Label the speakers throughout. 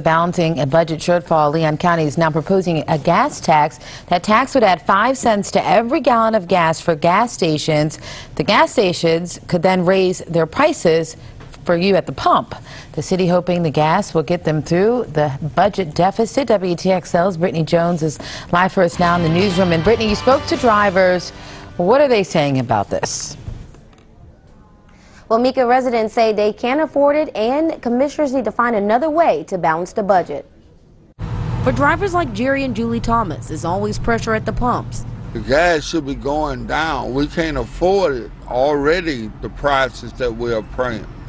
Speaker 1: balancing a budget shortfall, Leon County is now proposing a gas tax. That tax would add 5 cents to every gallon of gas for gas stations. The gas stations could then raise their prices for you at the pump. The city hoping the gas will get them through the budget deficit. WTXL's Brittany Jones is live for us now in the newsroom. And Brittany, you spoke to drivers. What are they saying about this?
Speaker 2: Well, Mika residents say they can't afford it and commissioners need to find another way to balance the budget.
Speaker 3: For drivers like Jerry and Julie Thomas, there's always pressure at the pumps.
Speaker 4: The gas should be going down. We can't afford it already, the prices that we are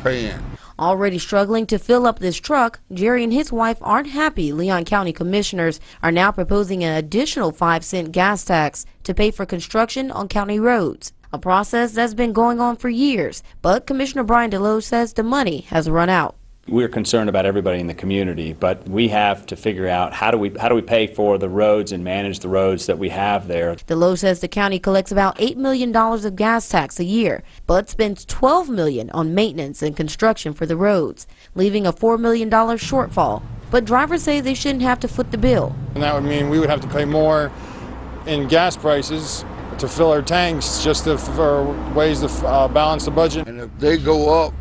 Speaker 4: paying.
Speaker 3: Already struggling to fill up this truck, Jerry and his wife aren't happy Leon County commissioners are now proposing an additional 5 cent gas tax to pay for construction on county roads a process that's been going on for years. But Commissioner Bryan Desloge says the money has run out.
Speaker 5: We're concerned about everybody in the community, but we have to figure out how do we how do we pay for the roads and manage the roads that we have there.
Speaker 3: Desloge says the county collects about $8 million of gas tax a year, but spends 12 million on maintenance and construction for the roads, leaving a $4 million shortfall. But drivers say they shouldn't have to foot the bill.
Speaker 6: And that would mean we would have to pay more in gas prices to fill our tanks just to, for ways to uh, balance the budget.
Speaker 4: And if they go up,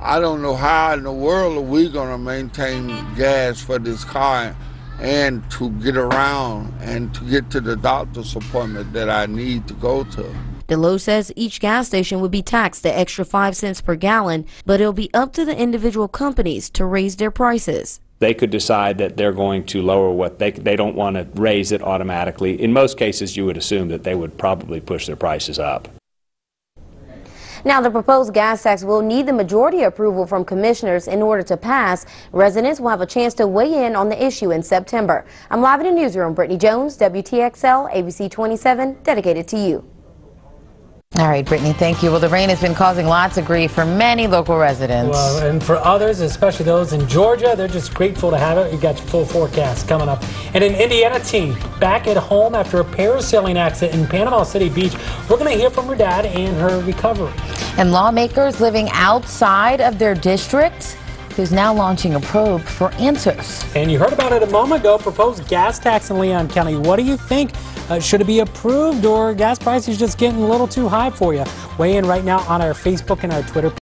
Speaker 4: I don't know how in the world are we going to maintain gas for this car and to get around and to get to the doctor's appointment that I need to go to.
Speaker 3: Desloge says each gas station would be taxed the extra 5 cents per gallon, but it'll be up to the individual companies to raise their prices
Speaker 5: they could decide that they're going to lower what they they don't want to raise it automatically. In most cases, you would assume that they would probably push their prices up.
Speaker 2: Now, the proposed gas tax will need the majority approval from commissioners in order to pass. Residents will have a chance to weigh in on the issue in September. I'm live in the newsroom. Brittany Jones, WTXL, ABC 27, dedicated to you.
Speaker 1: All right, Brittany, thank you. Well, the rain has been causing lots of grief for many local residents.
Speaker 7: Well, and for others, especially those in Georgia, they're just grateful to have it. You got your full forecast coming up. And an Indiana teen back at home after a parasailing accident in Panama City Beach. We're going to hear from her dad and her recovery.
Speaker 1: And lawmakers living outside of their district who's now launching a probe for answers.
Speaker 7: And you heard about it a moment ago, proposed gas tax in Leon County. What do you think? Uh, should it be approved or gas prices just getting a little too high for you? Weigh in right now on our Facebook and our Twitter